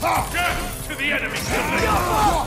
Death to the enemy!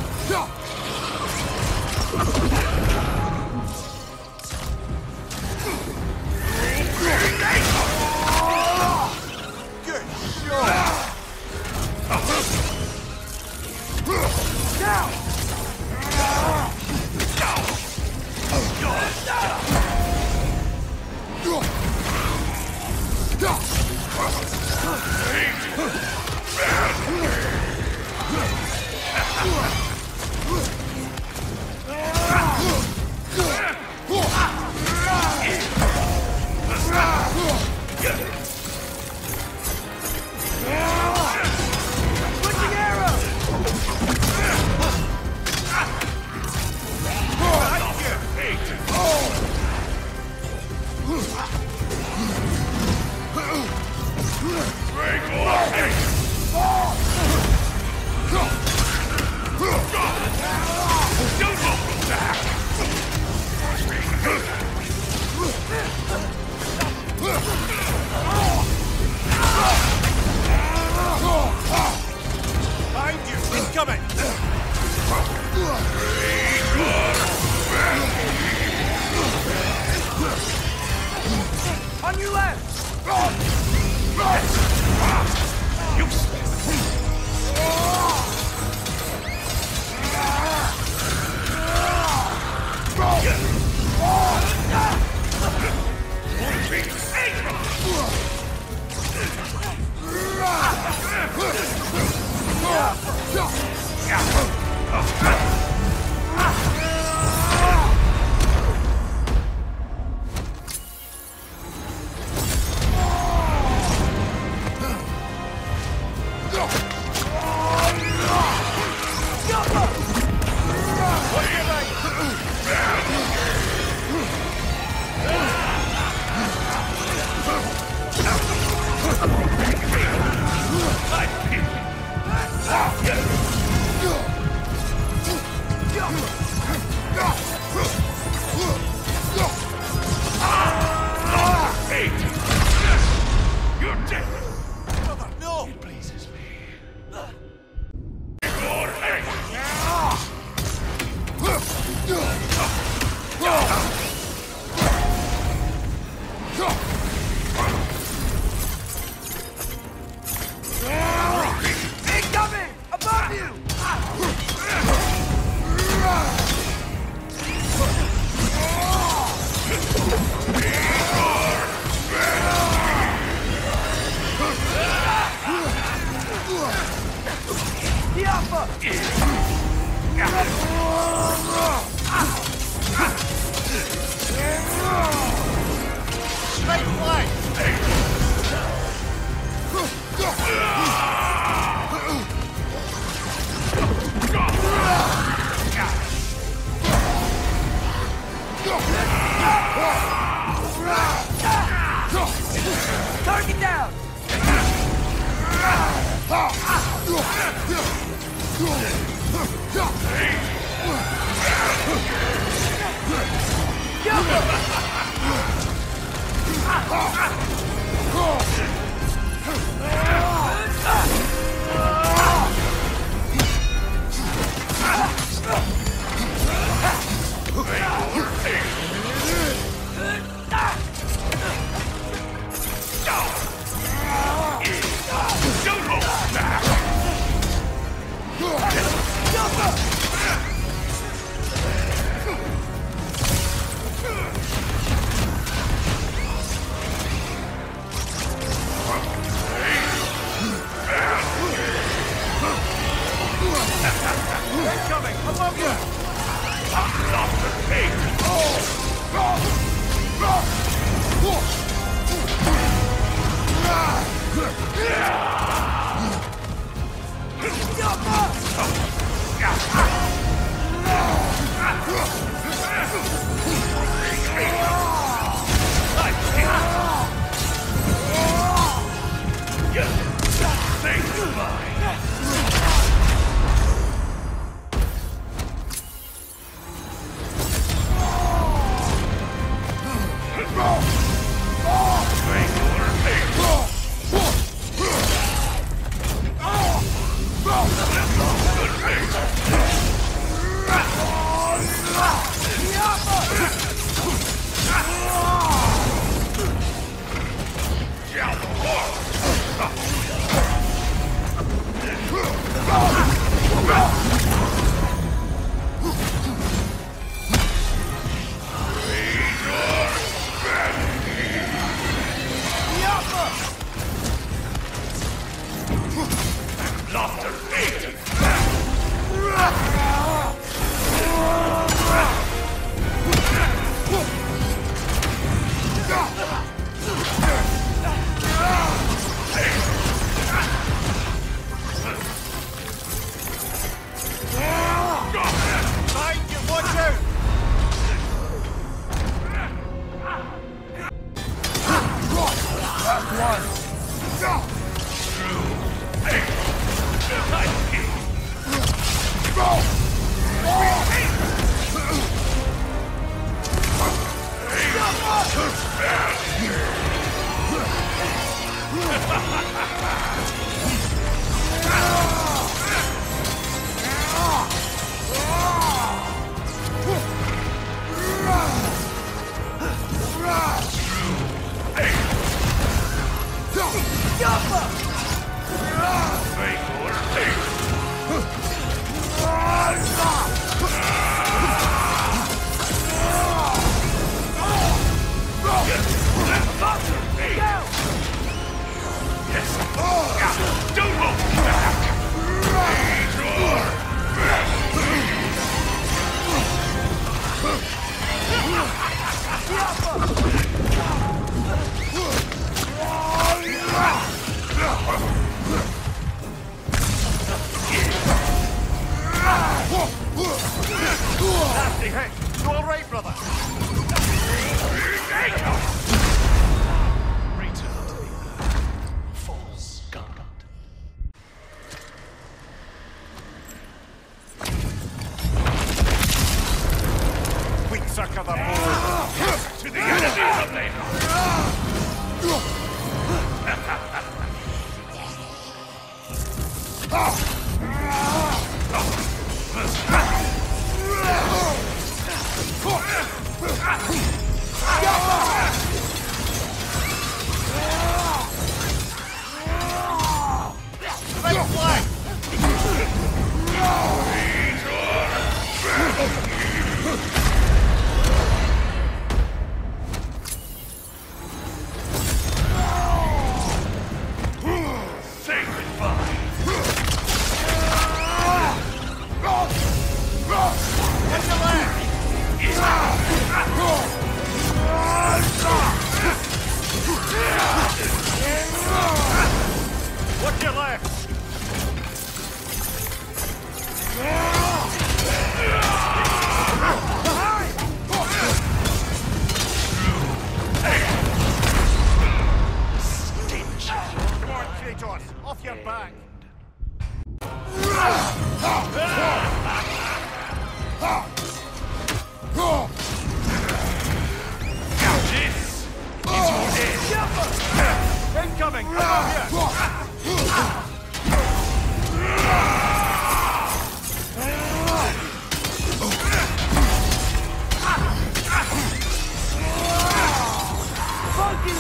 Target down! Incoming! Hit. You all right, brother? Sucker the bull. To the domain! Right flank. Say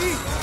Right,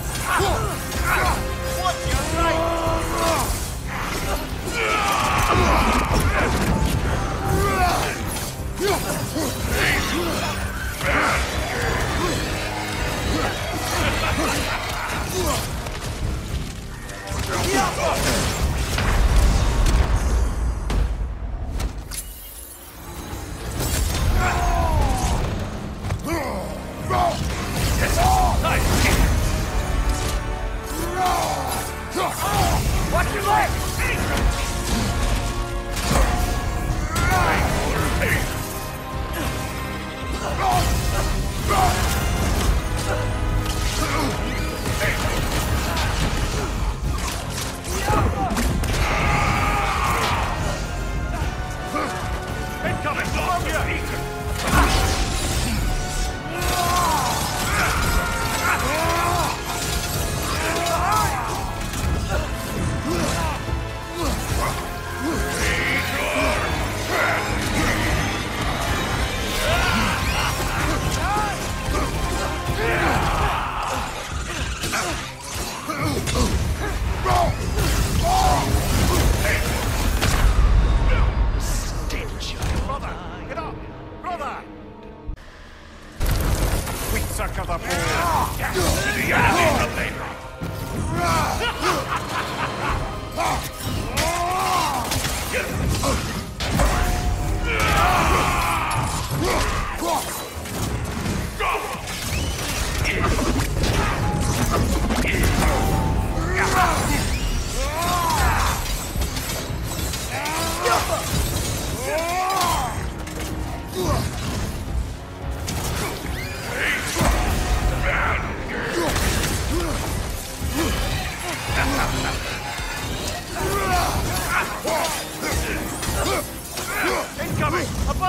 leg. 追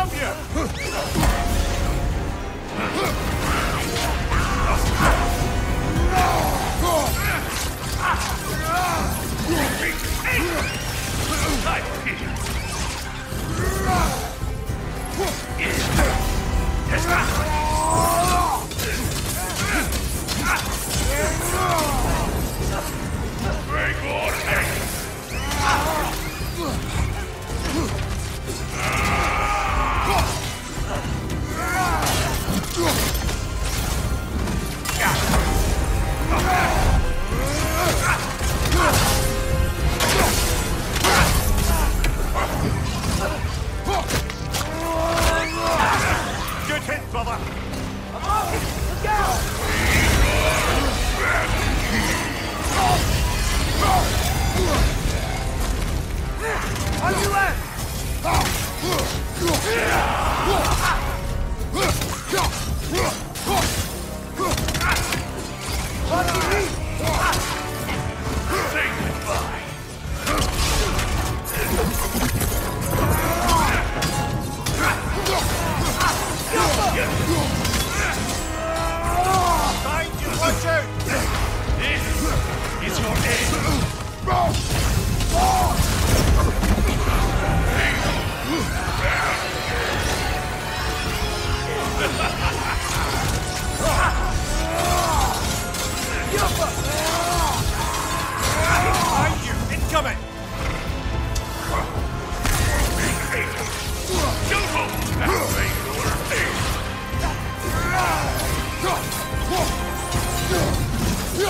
Above you!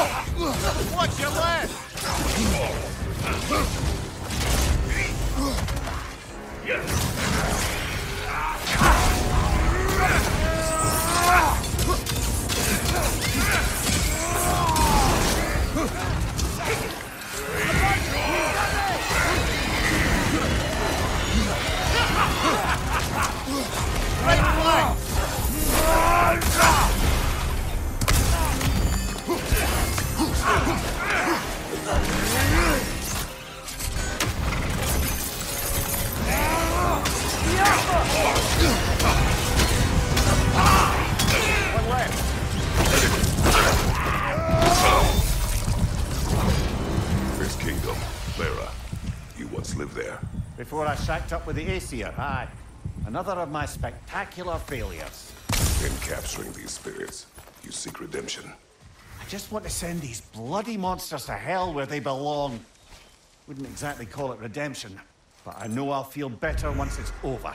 Watch your left! Shacked up with the Aesir, aye. Another of my spectacular failures. In capturing these spirits, you seek redemption. I just want to send these bloody monsters to hell where they belong. Wouldn't exactly call it redemption, but I know I'll feel better once it's over.